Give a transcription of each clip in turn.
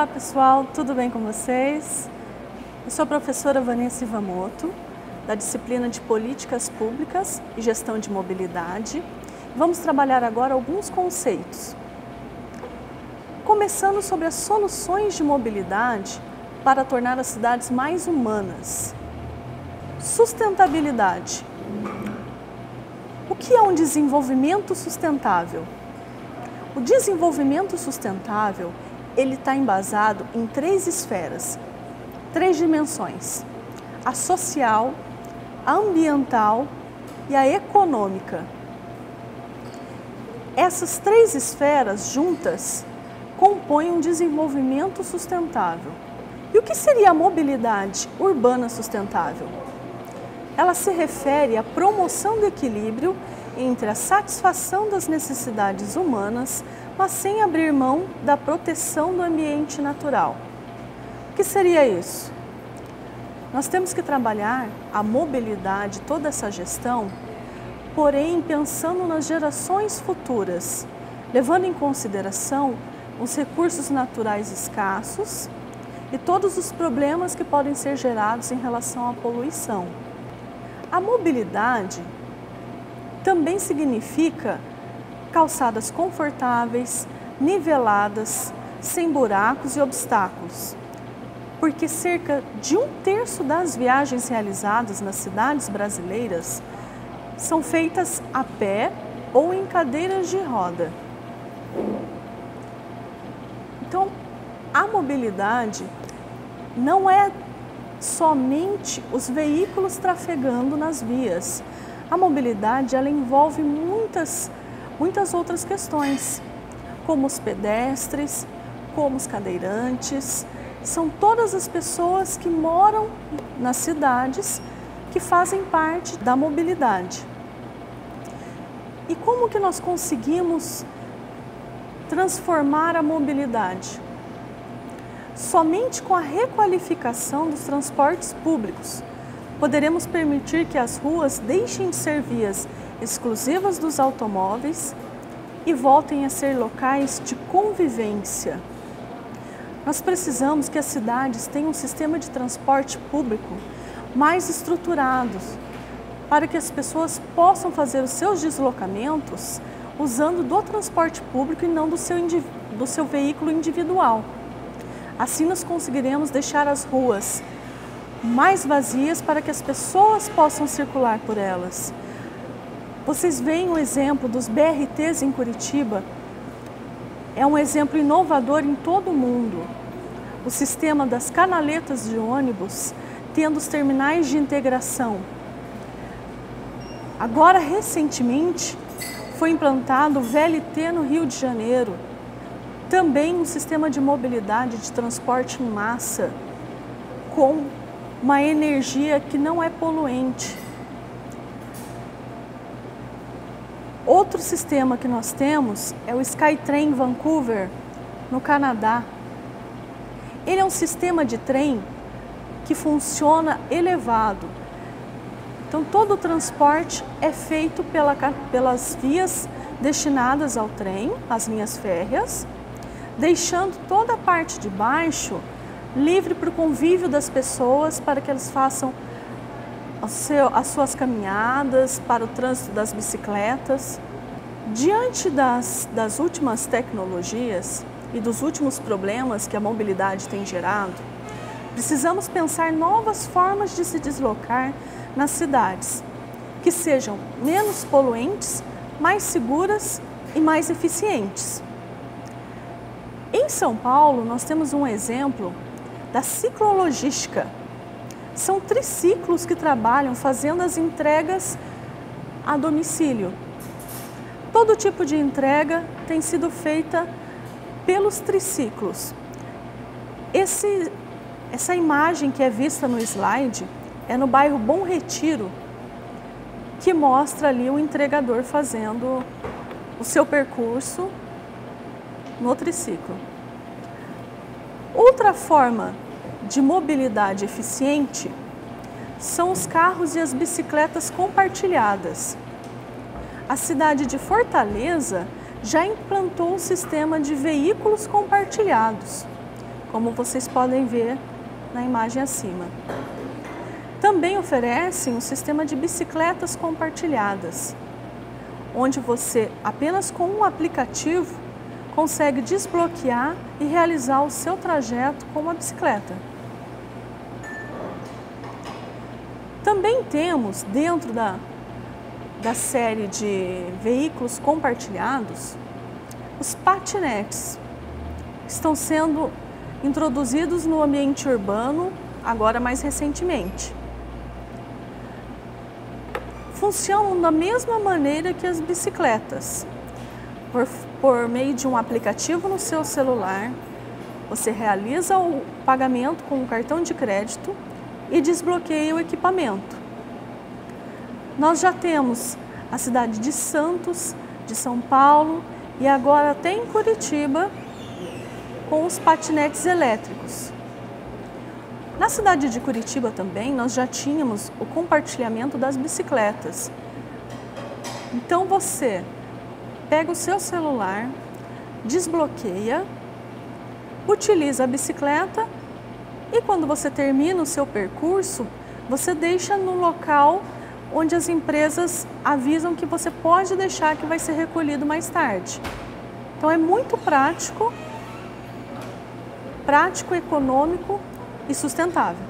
Olá pessoal, tudo bem com vocês? Eu sou a professora Vanessa Ivamoto, da disciplina de Políticas Públicas e Gestão de Mobilidade. Vamos trabalhar agora alguns conceitos. Começando sobre as soluções de mobilidade para tornar as cidades mais humanas. Sustentabilidade. O que é um desenvolvimento sustentável? O desenvolvimento sustentável ele está embasado em três esferas, três dimensões: a social, a ambiental e a econômica. Essas três esferas juntas compõem um desenvolvimento sustentável. E o que seria a mobilidade urbana sustentável? Ela se refere à promoção do equilíbrio entre a satisfação das necessidades humanas, mas sem abrir mão da proteção do ambiente natural. O que seria isso? Nós temos que trabalhar a mobilidade, toda essa gestão, porém pensando nas gerações futuras, levando em consideração os recursos naturais escassos e todos os problemas que podem ser gerados em relação à poluição. A mobilidade também significa calçadas confortáveis, niveladas, sem buracos e obstáculos. Porque cerca de um terço das viagens realizadas nas cidades brasileiras são feitas a pé ou em cadeiras de roda. Então, a mobilidade não é somente os veículos trafegando nas vias, a mobilidade ela envolve muitas, muitas outras questões, como os pedestres, como os cadeirantes, são todas as pessoas que moram nas cidades que fazem parte da mobilidade. E como que nós conseguimos transformar a mobilidade? Somente com a requalificação dos transportes públicos, poderemos permitir que as ruas deixem de ser vias exclusivas dos automóveis e voltem a ser locais de convivência. Nós precisamos que as cidades tenham um sistema de transporte público mais estruturados, para que as pessoas possam fazer os seus deslocamentos usando do transporte público e não do seu, do seu veículo individual. Assim nós conseguiremos deixar as ruas mais vazias para que as pessoas possam circular por elas. Vocês veem o exemplo dos BRTs em Curitiba? É um exemplo inovador em todo o mundo. O sistema das canaletas de ônibus tendo os terminais de integração. Agora, recentemente, foi implantado o VLT no Rio de Janeiro. Também um sistema de mobilidade de transporte em massa com uma energia que não é poluente. Outro sistema que nós temos é o Skytrain Vancouver, no Canadá. Ele é um sistema de trem que funciona elevado. Então, todo o transporte é feito pela, pelas vias destinadas ao trem, as linhas férreas, deixando toda a parte de baixo livre para o convívio das pessoas, para que eles façam as suas caminhadas, para o trânsito das bicicletas. Diante das, das últimas tecnologias e dos últimos problemas que a mobilidade tem gerado, precisamos pensar novas formas de se deslocar nas cidades, que sejam menos poluentes, mais seguras e mais eficientes. Em São Paulo, nós temos um exemplo da ciclologística. São triciclos que trabalham fazendo as entregas a domicílio. Todo tipo de entrega tem sido feita pelos triciclos. Esse, essa imagem que é vista no slide é no bairro Bom Retiro, que mostra ali o entregador fazendo o seu percurso no triciclo. Outra forma de mobilidade eficiente são os carros e as bicicletas compartilhadas. A cidade de Fortaleza já implantou um sistema de veículos compartilhados, como vocês podem ver na imagem acima. Também oferecem um sistema de bicicletas compartilhadas, onde você, apenas com um aplicativo, consegue desbloquear e realizar o seu trajeto com uma bicicleta. Também temos, dentro da, da série de veículos compartilhados, os patinetes. Estão sendo introduzidos no ambiente urbano agora mais recentemente. Funcionam da mesma maneira que as bicicletas. Por, por meio de um aplicativo no seu celular, você realiza o pagamento com um cartão de crédito e desbloqueia o equipamento. Nós já temos a cidade de Santos, de São Paulo e agora até em Curitiba com os patinetes elétricos. Na cidade de Curitiba também nós já tínhamos o compartilhamento das bicicletas. Então você pega o seu celular, desbloqueia, utiliza a bicicleta e quando você termina o seu percurso, você deixa no local onde as empresas avisam que você pode deixar que vai ser recolhido mais tarde. Então é muito prático, prático, econômico e sustentável.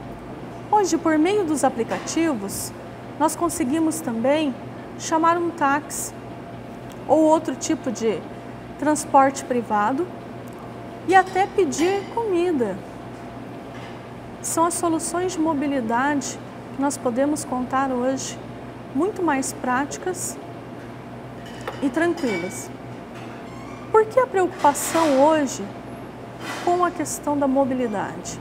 Hoje, por meio dos aplicativos, nós conseguimos também chamar um táxi ou outro tipo de transporte privado e até pedir comida são as soluções de mobilidade que nós podemos contar hoje muito mais práticas e tranquilas. Por que a preocupação hoje com a questão da mobilidade?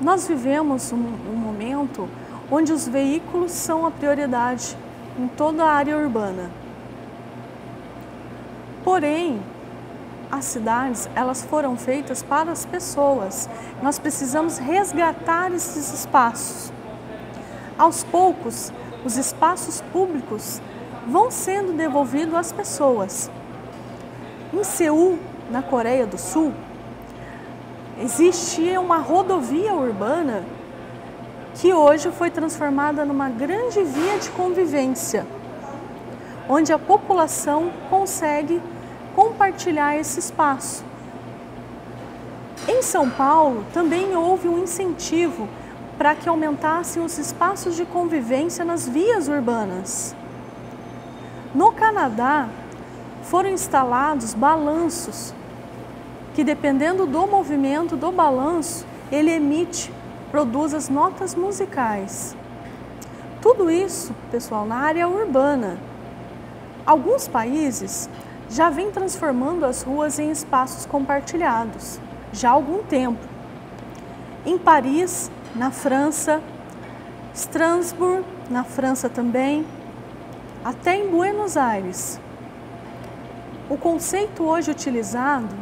Nós vivemos um, um momento onde os veículos são a prioridade em toda a área urbana. Porém, as cidades, elas foram feitas para as pessoas. Nós precisamos resgatar esses espaços. Aos poucos, os espaços públicos vão sendo devolvidos às pessoas. Em Seul, na Coreia do Sul, existia uma rodovia urbana que hoje foi transformada numa grande via de convivência, onde a população consegue compartilhar esse espaço. Em São Paulo, também houve um incentivo para que aumentassem os espaços de convivência nas vias urbanas. No Canadá, foram instalados balanços que, dependendo do movimento do balanço, ele emite, produz as notas musicais. Tudo isso, pessoal, na área urbana. Alguns países já vem transformando as ruas em espaços compartilhados, já há algum tempo. Em Paris, na França, Strasbourg, na França também, até em Buenos Aires. O conceito hoje utilizado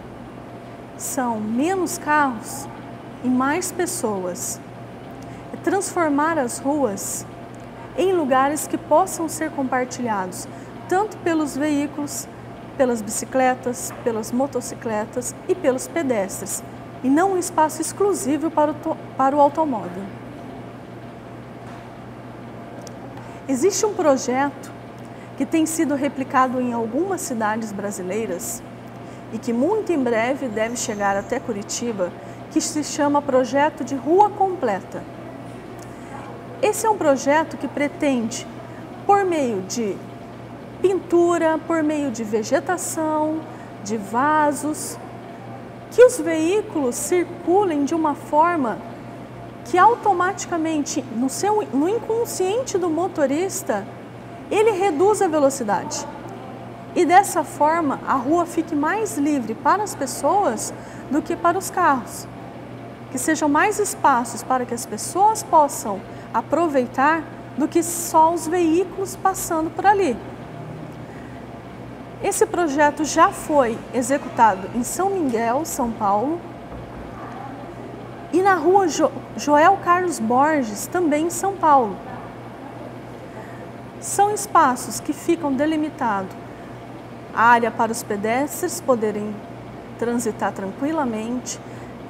são menos carros e mais pessoas. É transformar as ruas em lugares que possam ser compartilhados, tanto pelos veículos pelas bicicletas, pelas motocicletas e pelos pedestres, e não um espaço exclusivo para o, para o automóvel. Existe um projeto que tem sido replicado em algumas cidades brasileiras e que muito em breve deve chegar até Curitiba, que se chama Projeto de Rua Completa. Esse é um projeto que pretende, por meio de pintura por meio de vegetação, de vasos, que os veículos circulem de uma forma que automaticamente no seu no inconsciente do motorista ele reduz a velocidade. E dessa forma a rua fique mais livre para as pessoas do que para os carros. Que sejam mais espaços para que as pessoas possam aproveitar do que só os veículos passando por ali. Esse projeto já foi executado em São Miguel, São Paulo, e na rua jo Joel Carlos Borges, também em São Paulo. São espaços que ficam delimitados. Área para os pedestres poderem transitar tranquilamente,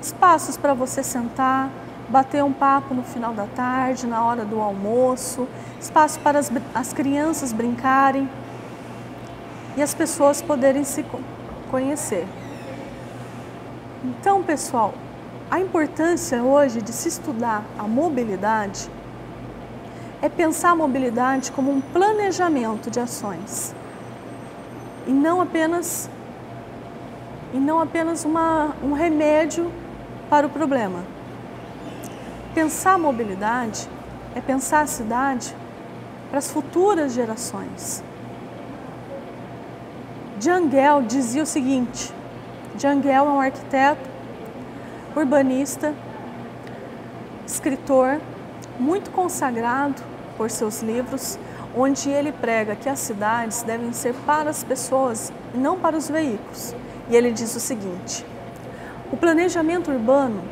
espaços para você sentar, bater um papo no final da tarde, na hora do almoço, espaço para as, as crianças brincarem e as pessoas poderem se conhecer. Então, pessoal, a importância hoje de se estudar a mobilidade é pensar a mobilidade como um planejamento de ações e não apenas e não apenas uma, um remédio para o problema. Pensar a mobilidade é pensar a cidade para as futuras gerações. Jangel dizia o seguinte: Jangel é um arquiteto, urbanista, escritor, muito consagrado por seus livros, onde ele prega que as cidades devem ser para as pessoas e não para os veículos. E ele diz o seguinte: o planejamento urbano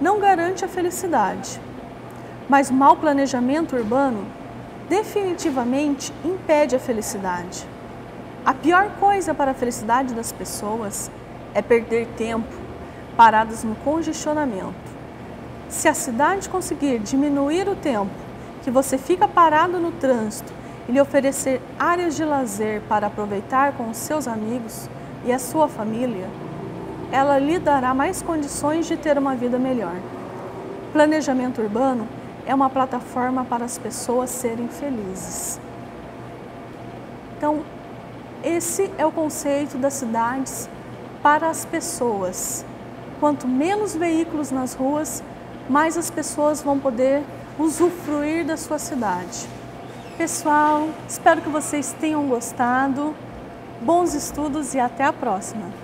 não garante a felicidade, mas mau planejamento urbano definitivamente impede a felicidade. A pior coisa para a felicidade das pessoas é perder tempo paradas no congestionamento. Se a cidade conseguir diminuir o tempo que você fica parado no trânsito e lhe oferecer áreas de lazer para aproveitar com os seus amigos e a sua família, ela lhe dará mais condições de ter uma vida melhor. Planejamento urbano é uma plataforma para as pessoas serem felizes. Então, esse é o conceito das cidades para as pessoas. Quanto menos veículos nas ruas, mais as pessoas vão poder usufruir da sua cidade. Pessoal, espero que vocês tenham gostado. Bons estudos e até a próxima!